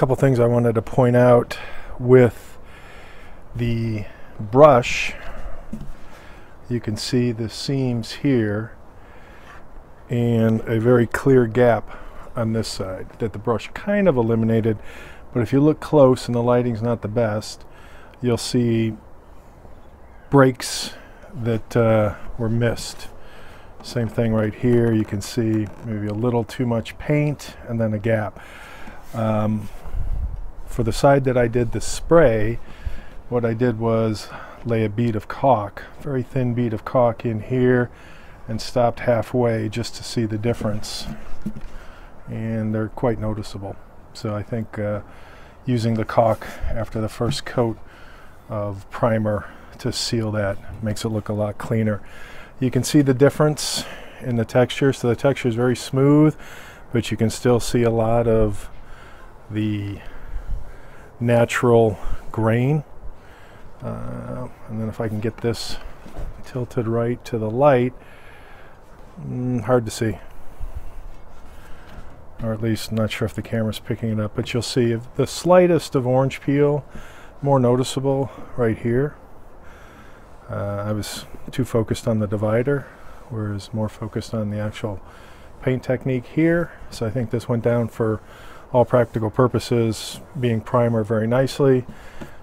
couple things I wanted to point out with the brush. You can see the seams here and a very clear gap on this side that the brush kind of eliminated. But if you look close and the lighting's not the best, you'll see breaks that uh, were missed. Same thing right here. You can see maybe a little too much paint and then a gap. Um, for the side that I did the spray, what I did was lay a bead of caulk, very thin bead of caulk in here and stopped halfway just to see the difference. And they're quite noticeable. So I think uh, using the caulk after the first coat of primer to seal that makes it look a lot cleaner. You can see the difference in the texture. So the texture is very smooth, but you can still see a lot of the natural grain. Uh, and then if I can get this tilted right to the light, mm, hard to see. Or at least not sure if the camera's picking it up, but you'll see the slightest of orange peel, more noticeable right here. Uh, I was too focused on the divider, whereas more focused on the actual paint technique here. So I think this went down for all practical purposes, being primer very nicely.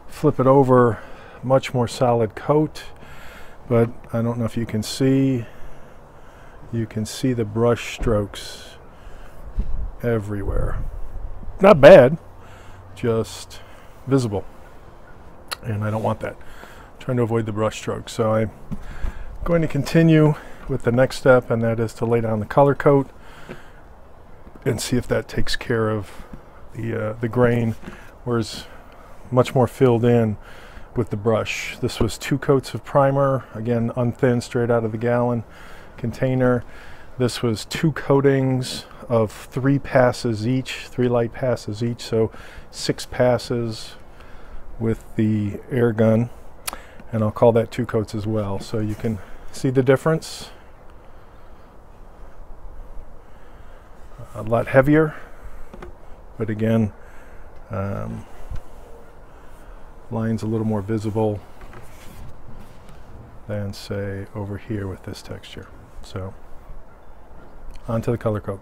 Flip it over, much more solid coat, but I don't know if you can see, you can see the brush strokes everywhere. Not bad, just visible. And I don't want that. I'm trying to avoid the brush strokes. So I'm going to continue with the next step, and that is to lay down the color coat and see if that takes care of the, uh, the grain, whereas much more filled in with the brush. This was two coats of primer, again unthinned straight out of the gallon container. This was two coatings of three passes each, three light passes each, so six passes with the air gun. And I'll call that two coats as well. So you can see the difference. A lot heavier, but again, um, lines a little more visible than say over here with this texture. So onto the color coat.